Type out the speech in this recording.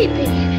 Baby.